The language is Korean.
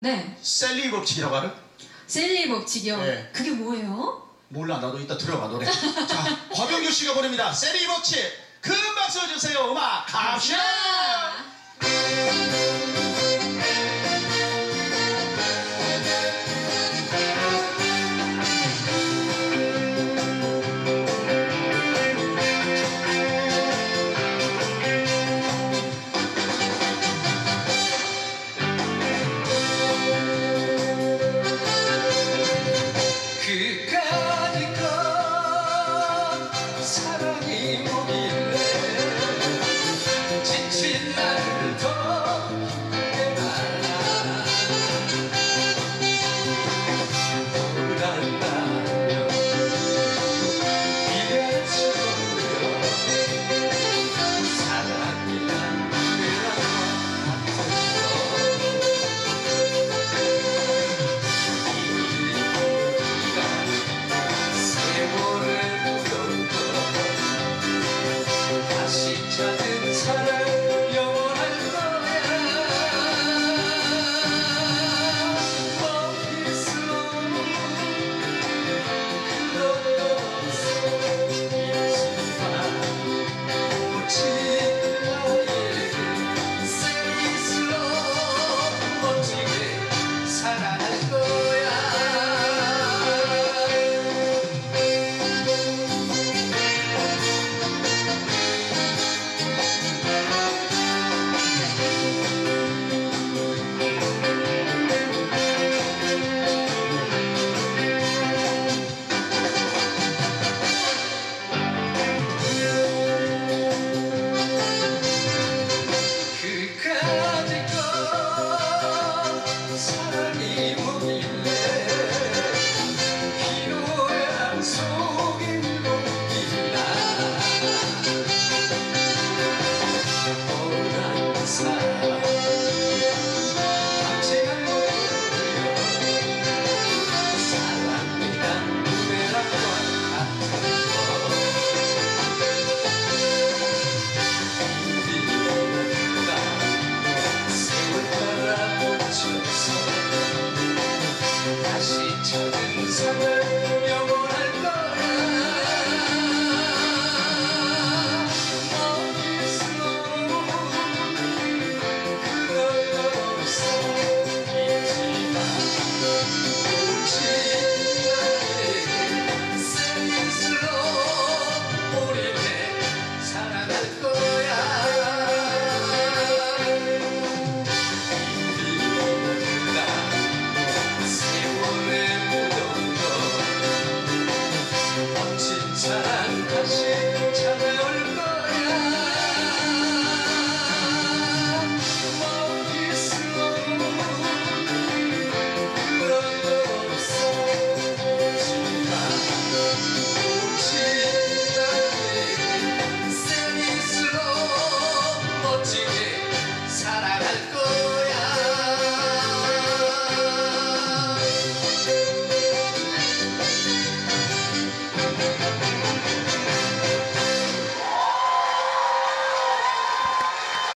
네. 셀리 법칙이라고 알아? 셀리 법칙이요? 네. 그게 뭐예요? 몰라 나도 이따 들어가 노래. 자 권영규 씨가 보냅니다 셀리 법칙 큰 박수 주세요 음악 갑시다 each other's Thank.